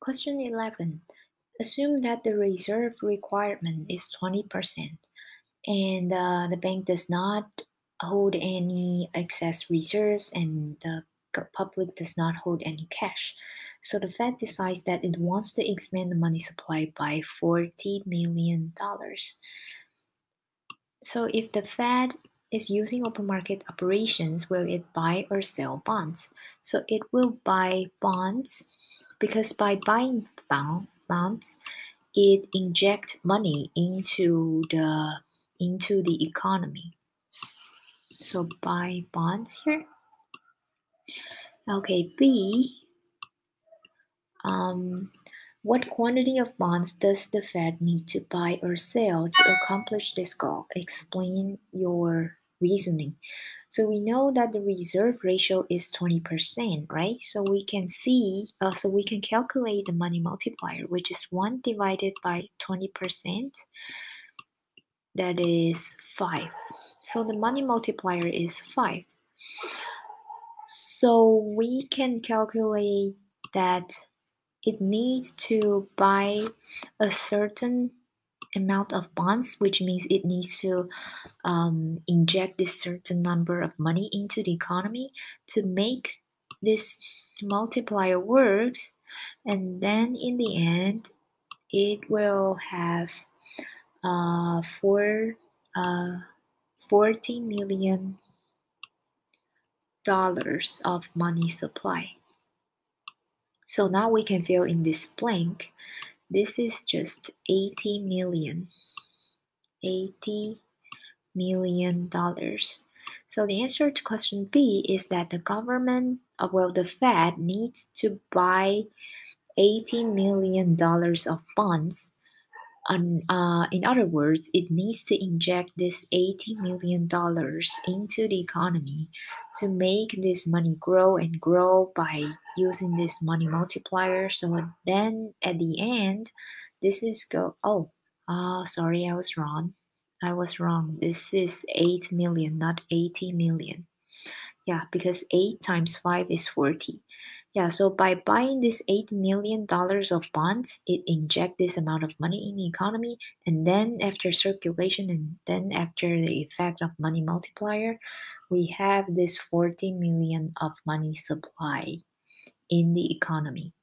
Question 11. Assume that the reserve requirement is 20% and uh, the bank does not hold any excess reserves and the public does not hold any cash. So the Fed decides that it wants to expand the money supply by $40 million. So if the Fed is using open market operations, will it buy or sell bonds? So it will buy bonds because by buying bonds, it inject money into the into the economy. So buy bonds here. Okay, B. Um, what quantity of bonds does the Fed need to buy or sell to accomplish this goal? Explain your reasoning. So we know that the reserve ratio is 20%, right? So we can see, uh, so we can calculate the money multiplier, which is 1 divided by 20%, that is 5. So the money multiplier is 5. So we can calculate that it needs to buy a certain amount of bonds, which means it needs to um, inject this certain number of money into the economy to make this multiplier works. And then in the end, it will have uh, four, uh, 40 million dollars of money supply. So now we can fill in this blank this is just 80 million. 80 million dollars. So the answer to question B is that the government, uh, well, the Fed needs to buy 80 million dollars of bonds uh, in other words, it needs to inject this $80 million into the economy to make this money grow and grow by using this money multiplier. So then at the end, this is go, oh, uh, sorry, I was wrong. I was wrong. This is 8 million, not 80 million. Yeah, because 8 times 5 is 40. Yeah, so by buying this $8 million of bonds, it inject this amount of money in the economy. And then after circulation and then after the effect of money multiplier, we have this 40 million of money supply in the economy.